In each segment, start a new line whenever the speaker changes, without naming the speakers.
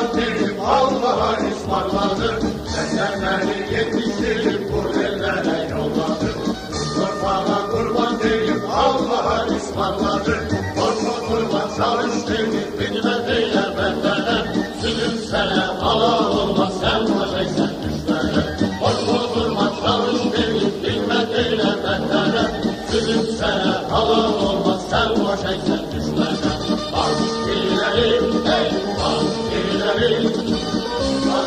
deyip Allah'a ısmarladı. Senden beni yetiştirip bu ellere yolladı. Kurban'a kurban deyip Allah'a ısmarladı. Korkma kurban çalış deyip bilmediğine bendene. Zulüm sana halal olmaz sen vazeysen düşmene. Korkma kurban çalış deyip bilmediğine bendene. Zulüm sana halal olmaz sen vazeysen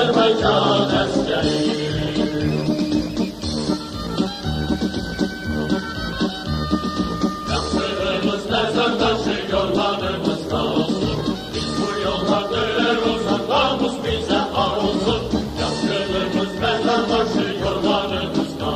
Azerbaycan askeri Kapsırımız dersen taşı yollarımız da olsun Biz bu yollarda er olsak namus bize ar olsun Kapsırımız dersen taşı yollarımız da